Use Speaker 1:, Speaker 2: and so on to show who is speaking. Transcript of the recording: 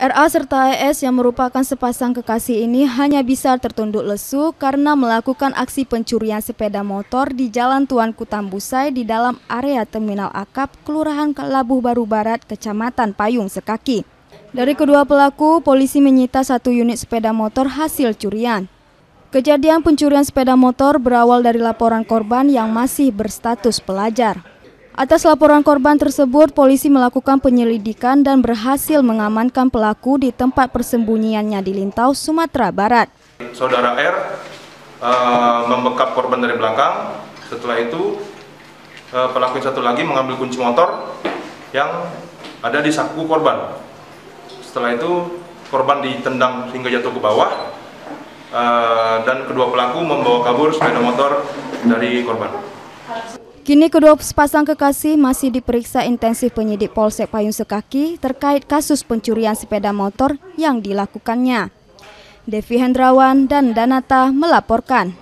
Speaker 1: RA serta ES yang merupakan sepasang kekasih ini hanya bisa tertunduk lesu karena melakukan aksi pencurian sepeda motor di Jalan Tuanku Tambusai di dalam area Terminal Akap, Kelurahan Labuh Baru Barat, Kecamatan Payung Sekaki. Dari kedua pelaku, polisi menyita satu unit sepeda motor hasil curian. Kejadian pencurian sepeda motor berawal dari laporan korban yang masih berstatus pelajar. Atas laporan korban tersebut, polisi melakukan penyelidikan dan berhasil mengamankan pelaku di tempat persembunyiannya di Lintau, Sumatera Barat.
Speaker 2: Saudara R uh, membekap korban dari belakang. Setelah itu, uh, pelaku yang satu lagi mengambil kunci motor yang ada di saku korban. Setelah itu, korban ditendang hingga jatuh ke bawah. Uh, dan kedua pelaku membawa kabur sepeda motor dari korban.
Speaker 1: Kini kedua sepasang kekasih masih diperiksa intensif penyidik Polsek Payung Sekaki terkait kasus pencurian sepeda motor yang dilakukannya. Devi Hendrawan dan Danata melaporkan.